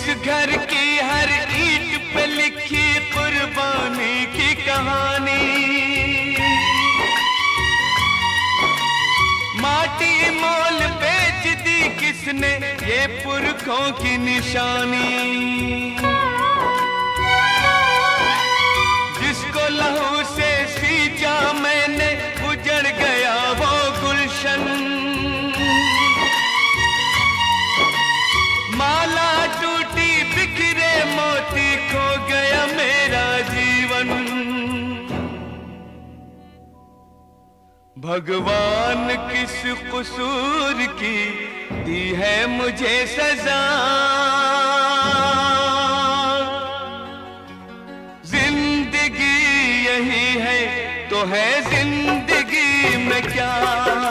इस घर की हर ईट पे लिखी कुर्बानी की कहानी। माटी मोल बेच दी किसने? ये पुरखों की निशानी। जिसको लहू से भगवान किस कसूर की दी है मुझे सजा? ज़िंदगी यही है तो है ज़िंदगी में क्या?